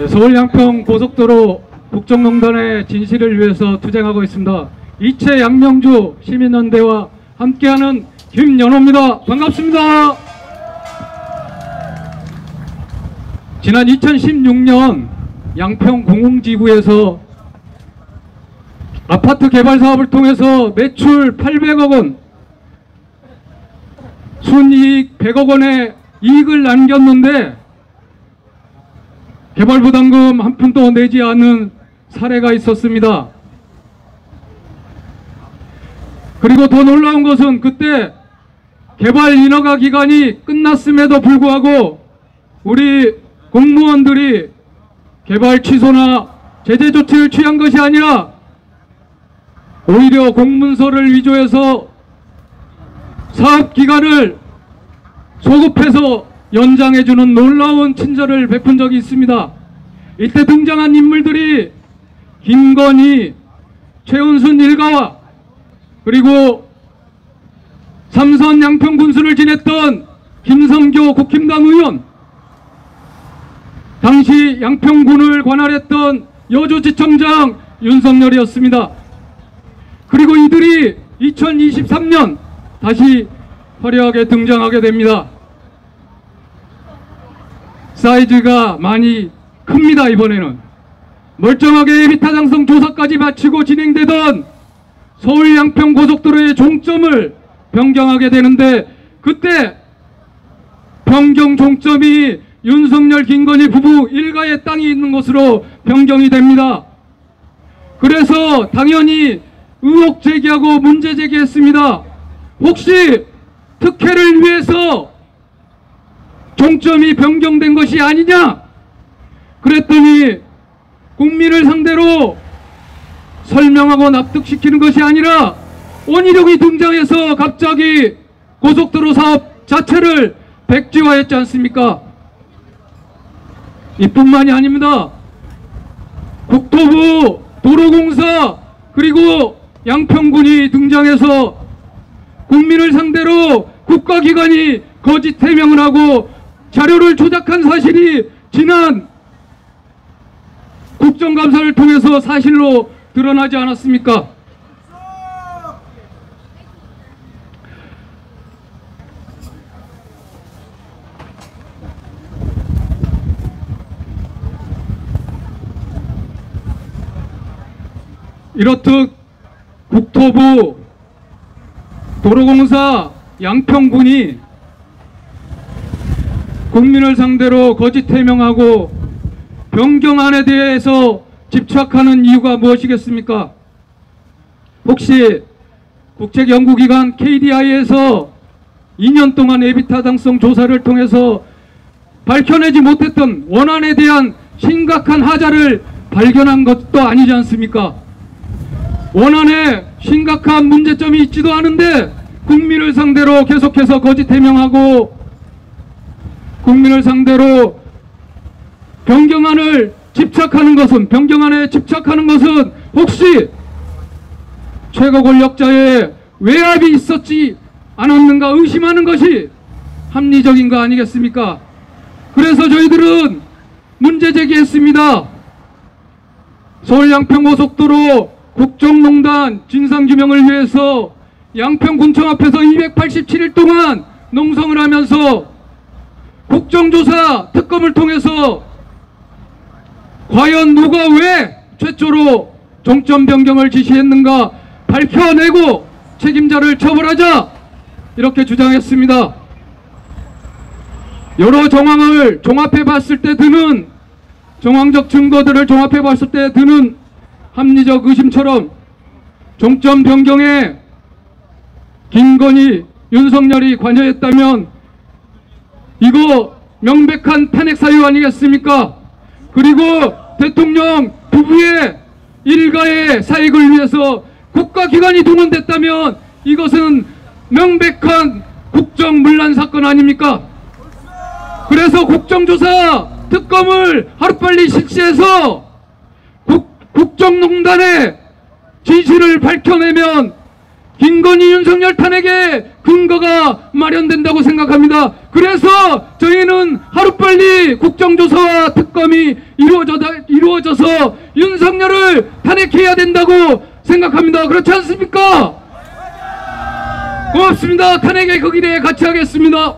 네, 서울 양평 고속도로 국정농단의 진실을 위해서 투쟁하고 있습니다. 이채 양명주 시민연대와 함께하는 김연호입니다. 반갑습니다. 지난 2016년 양평 공공지구에서 아파트 개발 사업을 통해서 매출 800억 원, 순이익 100억 원의 이익을 남겼는데 개발부담금 한 푼도 내지 않은 사례가 있었습니다. 그리고 더 놀라운 것은 그때 개발 인허가 기간이 끝났음에도 불구하고 우리 공무원들이 개발 취소나 제재 조치를 취한 것이 아니라 오히려 공문서를 위조해서 사업 기간을 소급해서 연장해주는 놀라운 친절을 베푼 적이 있습니다. 이때 등장한 인물들이 김건희, 최은순 일가와 그리고 삼선 양평 군수를 지냈던 김성교 국힘당 의원, 당시 양평군을 관할했던 여주지청장 윤석열이었습니다. 그리고 이들이 2023년 다시 화려하게 등장하게 됩니다. 사이즈가 많이 큽니다 이번에는 멀쩡하게 비타장성 조사까지 마치고 진행되던 서울 양평 고속도로의 종점을 변경하게 되는데 그때 변경 종점이 윤석열 김건희 부부 일가의 땅이 있는 것으로 변경이 됩니다. 그래서 당연히 의혹 제기하고 문제 제기했습니다. 혹시 특혜를 위해서 종점이 변경된 것이 아니냐? 그랬더니 국민을 상대로 설명하고 납득시키는 것이 아니라 원희룡이 등장해서 갑자기 고속도로 사업 자체를 백지화했지 않습니까? 이뿐만이 아닙니다. 국토부, 도로공사, 그리고 양평군이 등장해서 국민을 상대로 국가기관이 거짓 해명을 하고 자료를 조작한 사실이 지난 국정감사를 통해서 사실로 드러나지 않았습니까? 이렇듯 국토부, 도로공사, 양평군이 국민을 상대로 거짓 해명하고 변경안에 대해서 집착하는 이유가 무엇이겠습니까? 혹시 국책연구기관 KDI에서 2년 동안 에비타당성 조사를 통해서 밝혀내지 못했던 원안에 대한 심각한 하자를 발견한 것도 아니지 않습니까? 원안에 심각한 문제점이 있지도 않은데 국민을 상대로 계속해서 거짓 해명하고 국민을 상대로 변경안을 집착하는 것은 변경안에 집착하는 것은 혹시 최고 권력자의 외압이 있었지 않았는가 의심하는 것이 합리적인 거 아니겠습니까? 그래서 저희들은 문제 제기했습니다. 서울 양평고속도로 국정농단 진상규명을 위해서 양평군청 앞에서 287일 동안 농성을 하면서 국정조사 특검을 통해서 과연 누가 왜 최초로 종점 변경을 지시했는가 밝혀내고 책임자를 처벌하자 이렇게 주장했습니다. 여러 정황을 종합해 봤을 때 드는 정황적 증거들을 종합해 봤을 때 드는 합리적 의심처럼 종점 변경에 김건희, 윤석열이 관여했다면 이거 명백한 탄핵 사유 아니겠습니까? 그리고 대통령 부부의 일가의 사익을 위해서 국가기관이 동원됐다면 이것은 명백한 국정문란 사건 아닙니까? 그래서 국정조사 특검을 하루빨리 실시해서 국, 국정농단의 진실을 밝혀내면 김건희 윤석열 탄핵의 그 근거가 마련된다고 생각합니다. 그래서 저희는 하루빨리 국정조사와 특검이 이루어져, 이루어져서 윤석열을 탄핵해야 된다고 생각합니다. 그렇지 않습니까? 고맙습니다. 탄핵의 거기에 같이 하겠습니다.